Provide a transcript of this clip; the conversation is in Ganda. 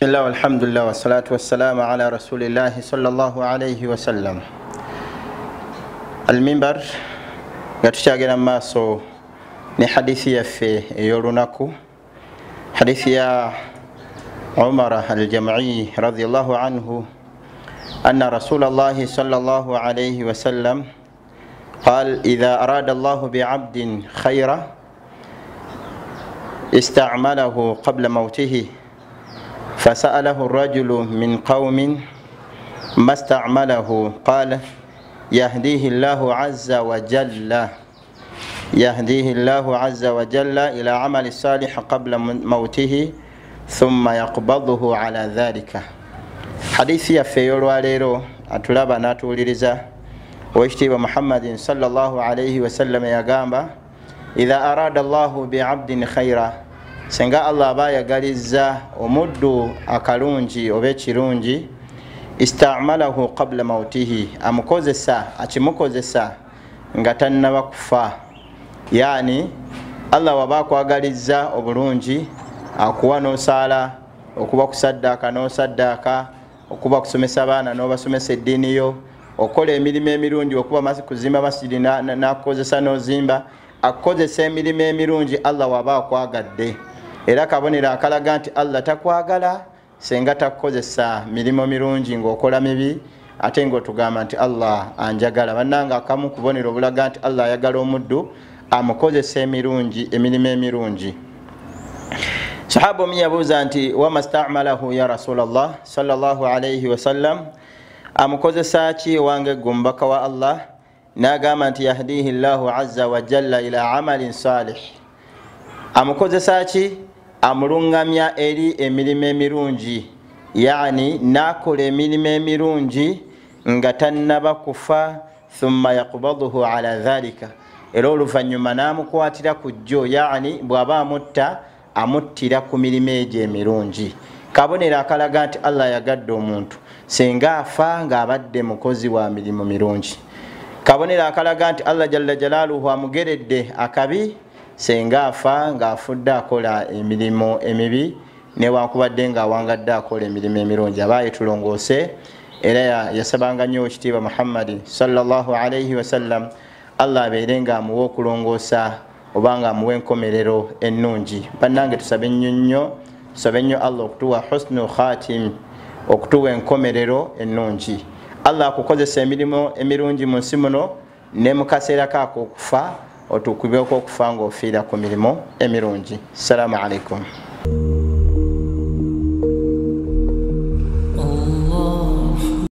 بسم الله والحمد لله والصلاة والسلام على رسول الله صلى الله عليه وسلم. المنبر gatukyagera mu ما سو hadisi yaffe ey'olunaku hadisi ya umara aljamii radiallahu أن رسول الله صلى الله عليه وسلم قال إذا أراد الله بعبد خيرا استعمله قبل موته. فسأله الرجل من قوم ما استعمله؟ قال يهديه الله عز وجل يهديه الله عز وجل إلى عمل صالح قبل موته ثم يقبضه على ذلك. حديث يفيرو عليرو أتلابا ناتولي رزا واشتيب محمد صلى الله عليه وسلم يا جامبا إذا أراد الله بعبد خيرا senga allah aba ayagaliza omuddu akalungi oba ekirungi istamalahu qabla mautihi amukozesa akimukozesa nga tannaba kufa. Yani allah waba akwagaliza obulungi akuwa nosaala okuba kusaddaaka nosaddaaka okuba kusomesa abaana nobasomesa eddiini yo okola emirimu emirungi okuba kuzimba masjidi nakukozesa nozimba akukozesa emirimu emirungi allah waba akwagadde era kabonero akalaga nti allah takwagala senga takukozesa mirimu mirungi ngaokola mibi ate ngaotugamba nti allah anjagala. Bannanga akamu kubonero obulaga nti allah ayagala omuddu amukozesa emirungi emirimu emirungi. Sahaba omu yabuuza nti wama stamalahu ya rasulllah salllah alaihi wasallam amukozesa ki owange gwe omubaka wa allah? Nagamba nti yahdihi llahu aza wajalla ila amalin salih. Amukozesa ki amulungamya eri emirimu emirungi yani nakola emirimu emirungi nga tannaba kufa thumma yakubaduhu ala dhalika. Era oluvanyuma namukwatira ku jjo yani bwaba amutta amuttira ku mirimu egyo emirungi. Kabonero akalaga nti allah yagadde omuntu senga afa ngaabadde mukozi wa mirimu mirungi. Kabonero akalaga nti allah jalla jalaaluhu amugeredde akabi senga afa ngaafudde akola emirimu emibi newankubadde ngaawangadde akola emirimu emirungi. Aba yetulongoose era yasabanga nnyo ekitiibwa muhammadi salllahu alaihi wasallam allah abeere nga amuwa okulongoosa oba nga amuwa enkomerero ennungi. Bannange tusabe nnyo nnyo tusabe nnyo allah okutuwa husnu khatim okutuwa enkomerero ennungi. Allah akukozesa emirimu emirungi mu nsi muno ne mukaseera kaako okufa otukubeko okufa ngaofiira ku mirimu emirungi. Assalamu alaikum